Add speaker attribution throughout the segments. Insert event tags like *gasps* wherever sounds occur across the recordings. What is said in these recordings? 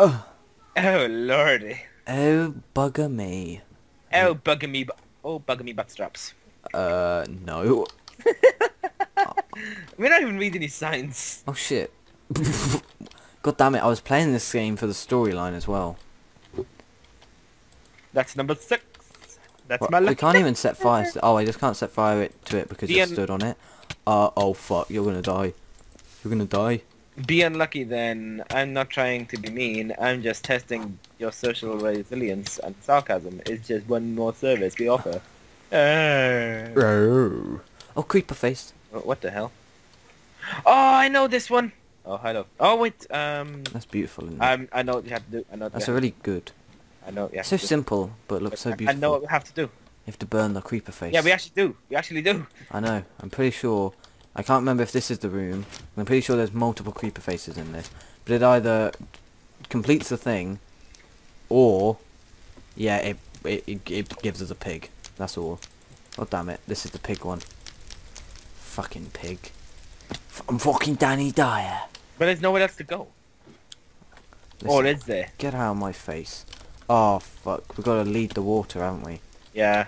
Speaker 1: Oh,
Speaker 2: Oh lordy.
Speaker 1: oh, bugger me.
Speaker 2: Oh bugger me. Oh bugger me butt straps.
Speaker 1: Uh, no. *laughs*
Speaker 2: We're not even reading any signs.
Speaker 1: Oh shit. *laughs* God damn it, I was playing this game for the storyline as well.
Speaker 2: That's number six. That's
Speaker 1: What,
Speaker 2: my
Speaker 1: we can't even set fire. To, oh, I just can't set fire it, to it because you stood on it. Uh, oh fuck, you're gonna die. You're gonna die.
Speaker 2: Be unlucky then. I'm not trying to be mean. I'm just testing your social resilience and sarcasm. It's just one more service we offer. Uh,
Speaker 1: Oh. Oh, creeper face.
Speaker 2: what the hell? Oh, I know this one. Oh, hello. Oh, wait. Um,
Speaker 1: That's beautiful. Isn't it?
Speaker 2: um, I know what you have to do. I know.
Speaker 1: That's a really good.
Speaker 2: I know. Yeah.
Speaker 1: so simple, but it looks so beautiful.
Speaker 2: I know what we have to do.
Speaker 1: You have to burn the creeper face.
Speaker 2: Yeah, we actually do. We actually do.
Speaker 1: I know. I'm pretty sure. I can't remember if this is the room. I'm pretty sure there's multiple creeper faces in this. But it either completes the thing, or yeah, it it, it, it gives us a pig. That's all. Oh damn it! This is the pig one. Fucking pig. F- I'm fucking Danny Dyer.
Speaker 2: But there's nowhere else to go.
Speaker 1: Listen,
Speaker 2: Or is there?
Speaker 1: get out of my face. Oh fuck! We've got to lead the water, haven't we?
Speaker 2: Yeah.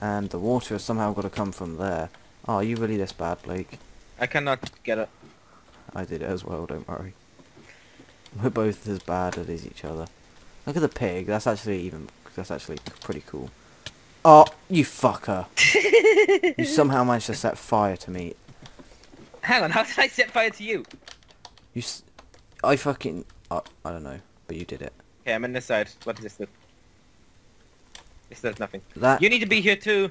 Speaker 1: And the water has somehow got to come from there. Oh, are you really this bad, Blake?
Speaker 2: I cannot get it.
Speaker 1: I did it as well, don't worry. We're both as bad at as each other. Look at the pig, that's actually even, that's actually pretty cool. Oh, you fucker. *laughs* you somehow managed to set fire to me.
Speaker 2: Hang on, how did I set fire to you?
Speaker 1: You s- I fucking, uh, I don't know, but you did it.
Speaker 2: Okay, I'm in this side. What does this do? This does nothing.
Speaker 1: That,
Speaker 2: You need to be here too.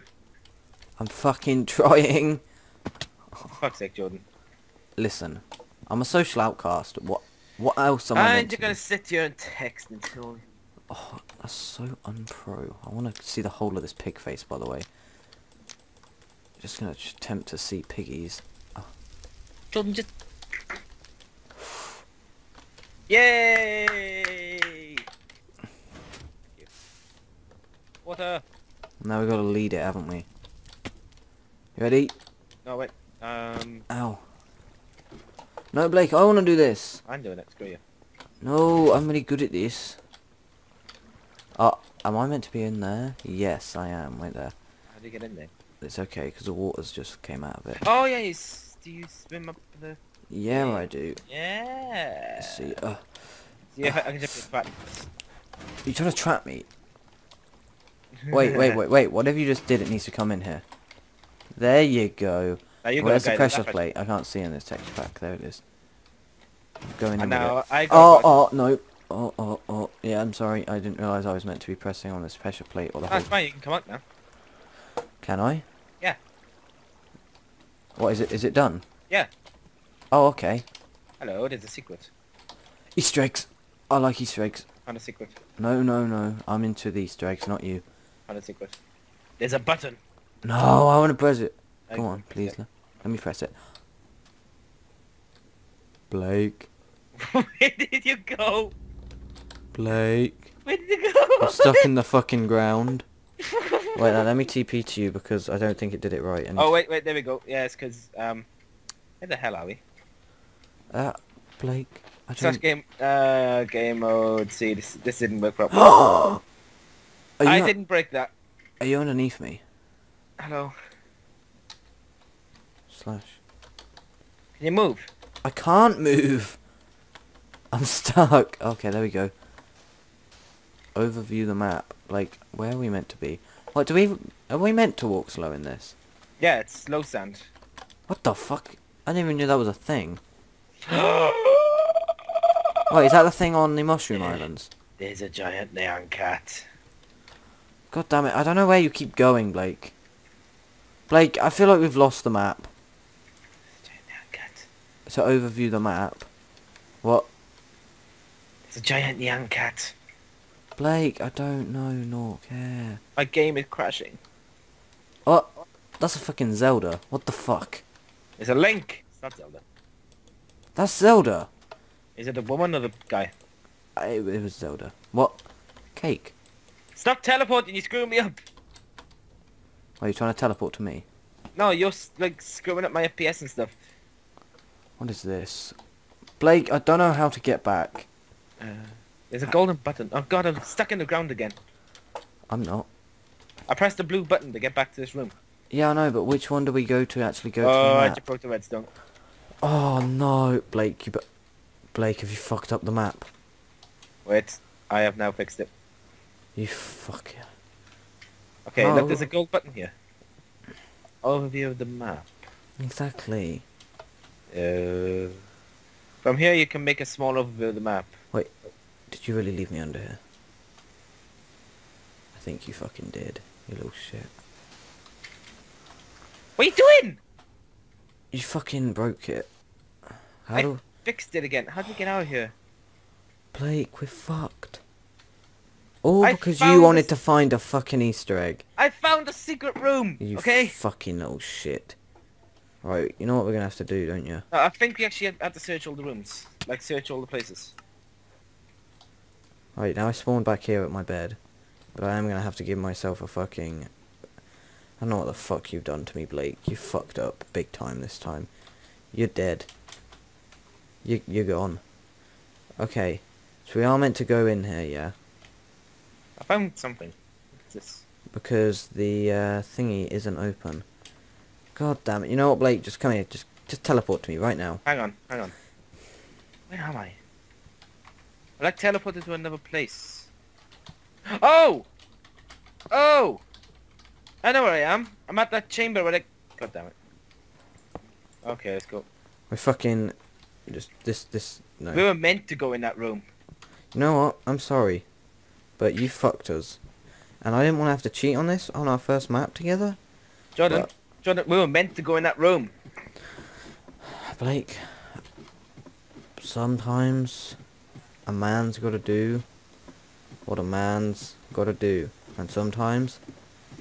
Speaker 1: I'm fucking *laughs* trying.
Speaker 2: For fuck's sake, Jordan.
Speaker 1: Listen, I'm a social outcast. What, what else am I meant
Speaker 2: And
Speaker 1: to
Speaker 2: you're gonna
Speaker 1: be?
Speaker 2: sit here and text until...
Speaker 1: Oh, that's so unpro. I want to see the whole of this pig face, by the way. Just gonna attempt to see piggies. Ah.
Speaker 2: Jordan, just... Yay! Water!
Speaker 1: Now we've got to lead it, haven't we? You ready?
Speaker 2: No, wait. Um,
Speaker 1: Ow. No, Blake, I want to do this.
Speaker 2: I'm doing it. Screw you.
Speaker 1: No, I'm really good at this. Oh, am I meant to be in there? Yes, I am. Wait there.
Speaker 2: How do you get in there?
Speaker 1: It's okay, because the waters just came out of it.
Speaker 2: Oh, yeah, you, s- do you swim up the...
Speaker 1: Yeah, I do.
Speaker 2: Yeah!
Speaker 1: Let's see. Uh,
Speaker 2: Yeah, I can just fat.
Speaker 1: you trying to trap me? *laughs* Wait, wait, wait, wait. Whatever you just did, it needs to come in here. There you go.
Speaker 2: You
Speaker 1: Where's the
Speaker 2: a
Speaker 1: pressure plate? I can't see in this texture pack. There it is. Going in
Speaker 2: now I
Speaker 1: Oh, oh, no. Oh, oh, oh. Yeah, I'm sorry. I didn't realise I was meant to be pressing on this pressure plate or the whole...
Speaker 2: That's fine, you can come up now.
Speaker 1: Can I?
Speaker 2: Yeah.
Speaker 1: What is it? Is it done?
Speaker 2: Yeah.
Speaker 1: Oh, okay.
Speaker 2: Hello, there's a secret.
Speaker 1: Easter eggs. I like Easter eggs.
Speaker 2: Found a secret.
Speaker 1: No, no, no. I'm into the Easter eggs, not you.
Speaker 2: Found a secret. There's a button.
Speaker 1: No, I want to press it. Come on, please. Let, let me press it. Blake. *laughs*
Speaker 2: Where did you go?
Speaker 1: Blake.
Speaker 2: Where did you go?
Speaker 1: I'm stuck in the fucking ground. *laughs* Wait, now let me TP to you because I don't think it did it right. And
Speaker 2: Oh wait, wait, there we go. Yeah, it's because um, where the hell are we?
Speaker 1: Uh, Blake. I
Speaker 2: Slash
Speaker 1: don't...
Speaker 2: game, uh, game mode. See, this this didn't work properly. *gasps* I
Speaker 1: not-
Speaker 2: didn't break that.
Speaker 1: Are you underneath me?
Speaker 2: Hello.
Speaker 1: Slash.
Speaker 2: Can you move?
Speaker 1: I can't move. I'm stuck. Okay, there we go. Overview the map. Like, where are we meant to be? What, do we... Are we meant to walk slow in this?
Speaker 2: Yeah, it's soul sand.
Speaker 1: What the fuck? I didn't even know that was a thing. *gasps* Wait, is that the thing on the Mushroom Islands?
Speaker 2: There's a giant neon cat.
Speaker 1: God damn it, I don't know where you keep going, Blake. Blake, I feel like we've lost the map.
Speaker 2: Giant neon cat.
Speaker 1: So overview the map. What?
Speaker 2: It's a giant neon cat.
Speaker 1: Blake, I don't know, nor care.
Speaker 2: My game is crashing.
Speaker 1: What? That's a fucking Zelda. What the fuck?
Speaker 2: It's a link. It's not Zelda.
Speaker 1: That's Zelda.
Speaker 2: Is it the woman or the guy?
Speaker 1: I, it was Zelda. What? Cake.
Speaker 2: Stop teleporting. You're screwing me up.
Speaker 1: Are you trying to teleport to me?
Speaker 2: No, you're like screwing up my FPS and stuff.
Speaker 1: What is this? Blake, I don't know how to get back.
Speaker 2: Uh, there's a golden button. Oh god, I'm stuck in the ground again.
Speaker 1: I'm not.
Speaker 2: I pressed the blue button to get back to this room.
Speaker 1: Yeah, I know, but which one do we go to actually go
Speaker 2: oh,
Speaker 1: to the
Speaker 2: I just broke the redstone.
Speaker 1: Oh no, Blake, you Blake, have you fucked up the map?
Speaker 2: Wait, I have now fixed it.
Speaker 1: You fuck yeah.
Speaker 2: Okay,
Speaker 1: Oh.
Speaker 2: look, there's a gold button here. Overview of the map.
Speaker 1: Exactly.
Speaker 2: Uh, from here you can make a small overview of the map.
Speaker 1: Wait, did you really leave me under here? I think you fucking did, you little shit.
Speaker 2: What are you doing?
Speaker 1: You fucking broke it. How
Speaker 2: I-
Speaker 1: do...
Speaker 2: Fixed it again. How did we get out of here?
Speaker 1: Blake, we're fucked. All
Speaker 2: I
Speaker 1: because you wanted to find a fucking Easter egg.
Speaker 2: I found a secret room.
Speaker 1: You
Speaker 2: okay.
Speaker 1: fucking little shit. Right, you know what we're gonna have to do, don't you?
Speaker 2: Uh, I think we actually had, to search all the rooms, like search all the places.
Speaker 1: Right, now I spawned back here at my bed. But I am gonna have to give myself a fucking... I don't know what the fuck you've done to me, Blake. You fucked up big time this time. You're dead. You, you're gone. Okay, so we are meant to go in here, yeah?
Speaker 2: I found something. What's this?
Speaker 1: Because the uh, thingy isn't open. God damn it. You know what, Blake? Just come here. Just, just teleport to me right now.
Speaker 2: Hang on, hang on. Where am I? I like teleported to another place. Oh! Oh! I know where I am. I'm at that chamber where they... God damn it. Okay, let's go.
Speaker 1: We're fucking... Just, this, this... No.
Speaker 2: We were meant to go in that room.
Speaker 1: You know what? I'm sorry. But you fucked us. And I didn't want to have to cheat on this on our first map together.
Speaker 2: Jordan,
Speaker 1: But-
Speaker 2: Jordan, we were meant to go in that room.
Speaker 1: Blake, sometimes a man's got to do what a man's got to do. And sometimes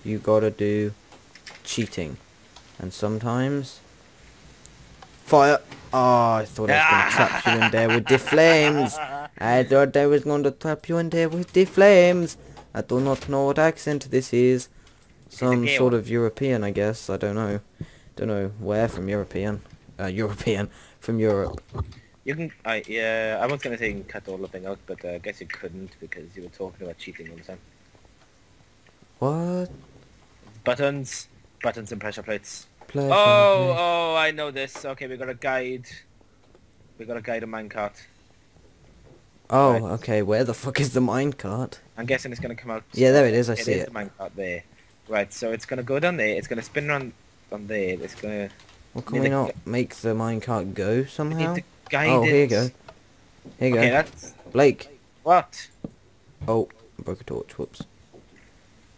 Speaker 1: you got to do cheating. And sometimes... Fire! Oh, I thought I was going *laughs* to trap you in there with the flames. *laughs* I thought I was going to trap you in there with the flames. I do not know what accent this is. Some sort of European, I guess. I don't know. Don't know where from European. Uh, *laughs* European. From Europe.
Speaker 2: You can, I yeah, I was gonna say you can cut all the thing out, but uh, I guess you couldn't because you were talking about cheating all the time.
Speaker 1: What?
Speaker 2: Buttons, buttons and pressure plates.
Speaker 1: Pleasure,
Speaker 2: Oh, oh, I know this. Okay, we got a guide. We got a guide a minecart.
Speaker 1: Oh,
Speaker 2: right.
Speaker 1: okay. Where the fuck is the minecart?
Speaker 2: I'm guessing it's gonna come out.
Speaker 1: Yeah, there it is. I
Speaker 2: it
Speaker 1: see
Speaker 2: is
Speaker 1: it.
Speaker 2: the minecart there. Right, so it's gonna go down there. It's gonna spin around on there. It's gonna.
Speaker 1: Well, can we not make the minecart go
Speaker 2: We
Speaker 1: somehow?
Speaker 2: to
Speaker 1: Oh, here you go. Here you
Speaker 2: Okay,
Speaker 1: go.
Speaker 2: that's
Speaker 1: Blake.
Speaker 2: what.
Speaker 1: Oh, I broke a torch. Whoops.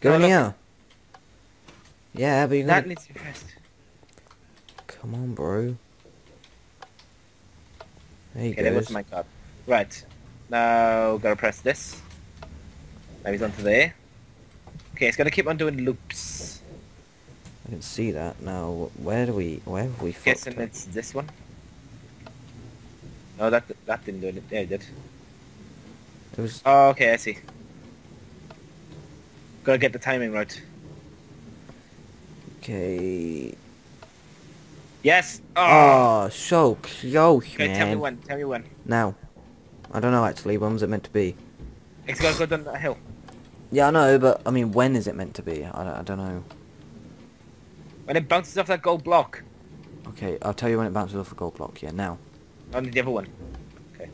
Speaker 1: Go
Speaker 2: No,
Speaker 1: in
Speaker 2: look.
Speaker 1: here. Yeah, but you
Speaker 2: That
Speaker 1: gotta...
Speaker 2: needs to be pressed.
Speaker 1: Come on, bro. There you
Speaker 2: Okay, there was
Speaker 1: go.
Speaker 2: minecart. Right. Now gotta press this. Now he's onto there. Okay, it's gonna keep on doing loops.
Speaker 1: I can see that now. Where do we? Where have we
Speaker 2: Guessing it's this one. No, that that didn't do it. Yeah, it did.
Speaker 1: It was.
Speaker 2: Oh, okay, I see. Gotta get the timing right.
Speaker 1: Okay.
Speaker 2: Yes. Ah, ah! Oh.
Speaker 1: Oh, so close,
Speaker 2: okay, tell me when. Tell me when.
Speaker 1: Now, I don't know actually. When was it meant to be?
Speaker 2: It's gotta go down that hill.
Speaker 1: Yeah, I know, but I mean, when is it meant to be? I, don't- I don't know.
Speaker 2: When it bounces off that gold block.
Speaker 1: Okay, I'll tell you when it bounces off a gold block. Yeah, now.
Speaker 2: On the other one. Okay.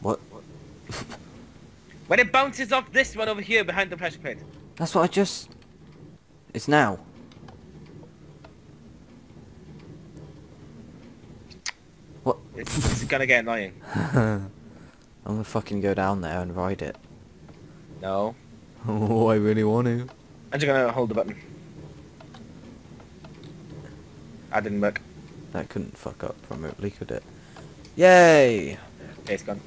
Speaker 1: What?
Speaker 2: When it bounces off this one over here behind the pressure plate.
Speaker 1: That's what I just. It's now. What?
Speaker 2: It's, it's gonna get annoying. *laughs*
Speaker 1: I'm gonna fucking go down there and ride it.
Speaker 2: No.
Speaker 1: Oh, I really want to.
Speaker 2: I'm just gonna hold the button. That didn't work.
Speaker 1: That couldn't fuck up remotely, could it? Yay!
Speaker 2: Okay, it's gone.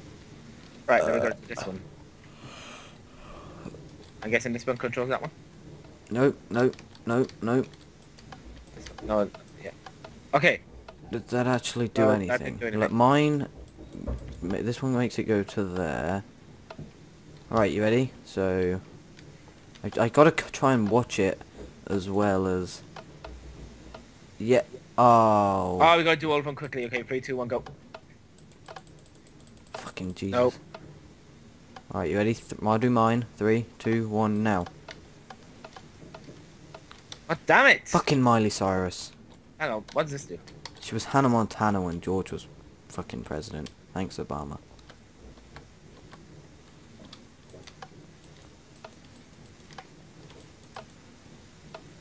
Speaker 2: Right, now we
Speaker 1: Uh,
Speaker 2: go to this one. I'm guessing this one controls that one?
Speaker 1: Nope, nope, nope, nope.
Speaker 2: No, yeah. Okay,
Speaker 1: Does that actually do
Speaker 2: No,
Speaker 1: anything?
Speaker 2: do anything.
Speaker 1: Look, mine... This one makes it go to there. Alright, you ready? So... I, I gotta c- try and watch it as well as... Yeah. Oh.
Speaker 2: Oh, we gotta do all of them quickly. Okay, three, two, one, go.
Speaker 1: Fucking Jesus.
Speaker 2: Nope.
Speaker 1: Alright, you ready? Th I'll do mine. Three, two, one, now.
Speaker 2: Oh, damn it!
Speaker 1: Fucking Miley Cyrus.
Speaker 2: Hang on, what does this do?
Speaker 1: She was Hannah Montana when George was fucking president. Thanks, Obama.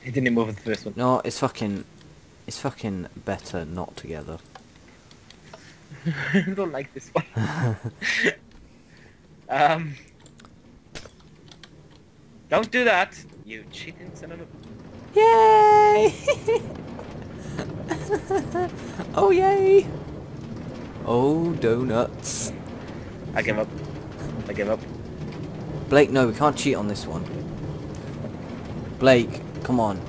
Speaker 2: He didn't move the first one.
Speaker 1: No, it's fucking... It's fucking better not together. *laughs*
Speaker 2: I don't like this one. *laughs* um. Don't do that, you cheating son of a...
Speaker 1: Yay! *laughs* *laughs* oh yay! Oh donuts.
Speaker 2: I give up. I give up.
Speaker 1: Blake, no, we can't cheat on this one. Blake, come on.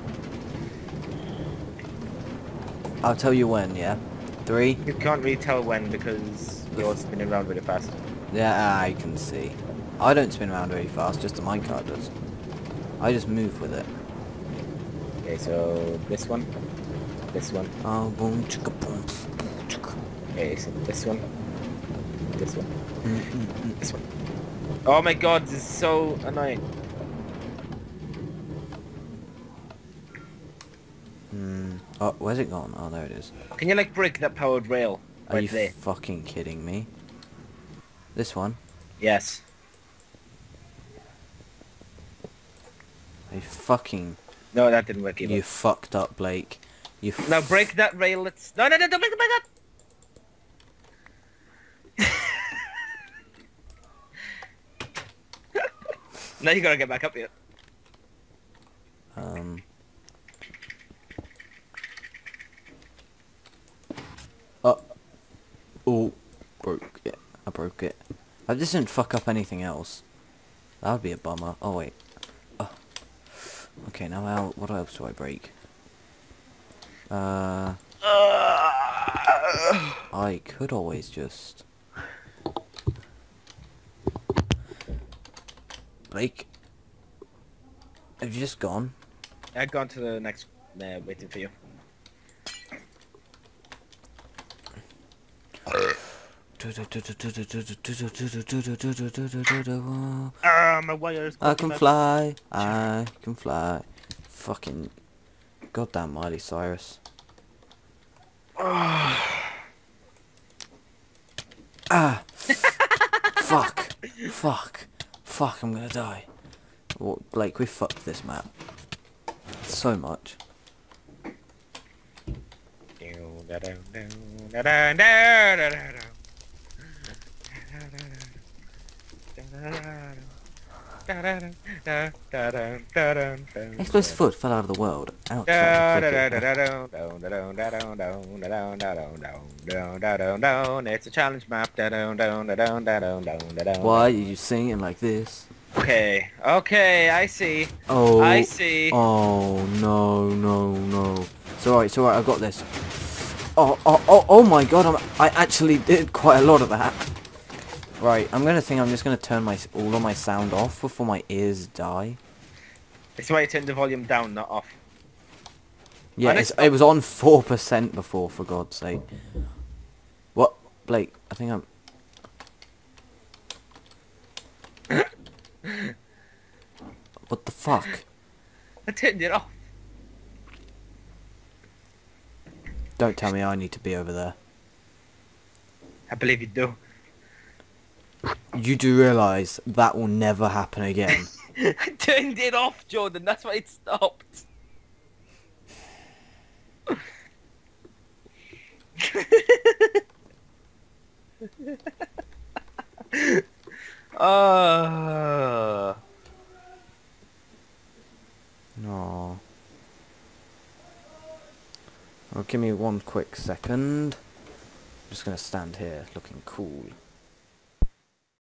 Speaker 1: I'll tell you when, yeah? Three?
Speaker 2: You can't really tell when because you're spinning around really fast.
Speaker 1: Yeah, I can see. I don't spin around really fast, just the minecart does. I just move with it.
Speaker 2: Okay, so this one, this one,
Speaker 1: Oh, boom, chicka, boom, boom, chicka.
Speaker 2: okay, so this one, this one,
Speaker 1: Mm, mm, mm.
Speaker 2: this one. Oh my god, this is so annoying.
Speaker 1: Hmm. Oh, where's it gone? Oh, there it is.
Speaker 2: Can you like break that powered rail
Speaker 1: Are
Speaker 2: right
Speaker 1: you
Speaker 2: there?
Speaker 1: fucking kidding me? This one?
Speaker 2: Yes.
Speaker 1: Are you fucking...
Speaker 2: No, that didn't work either.
Speaker 1: You fucked up, Blake. You
Speaker 2: Now break that rail. Let's. No, no, no! Don't break, that. *laughs* now you gotta get back up here.
Speaker 1: Um. Oh. Oh. Broke it. I broke it. I just didn't fuck up anything else. That would be a bummer. Oh, wait. Oh. Okay, now how, what else do I break? Uh, I could always just... Blake? Have you just gone?
Speaker 2: I've gone to the next. Uh, waiting for you. Ah, my wires.
Speaker 1: I can fly, I can fly. Fucking goddamn Miley Cyrus. *sighs* Ah! Fuck! Fuck! Fuck! I'm gonna die. Well, Blake, we fucked this map so much. Explosive foot fell out of the world. Ouch! that was a
Speaker 2: It's a challenge map.
Speaker 1: Why are you singing like this?
Speaker 2: Okay, okay, I see.
Speaker 1: Oh.
Speaker 2: I see.
Speaker 1: Oh no no no! It's alright. It's alright. I got this. Oh oh oh oh my god! I'm, I actually did quite a lot of that. Right. I'm gonna think I'm just gonna turn my all of my sound off before my ears die.
Speaker 2: It's why you turn the volume down, not off.
Speaker 1: Yeah, it was on four percent before. For God's sake. What, Blake? I think I'm. *coughs* what the fuck?
Speaker 2: I turned it off.
Speaker 1: Don't tell me I need to be over there.
Speaker 2: I believe you do.
Speaker 1: You do realise that will never happen again.
Speaker 2: I *laughs* turned it off, Jordan. That's why it stopped. *laughs* uh,
Speaker 1: No. Well, give me one quick second. I'm just gonna stand here looking cool.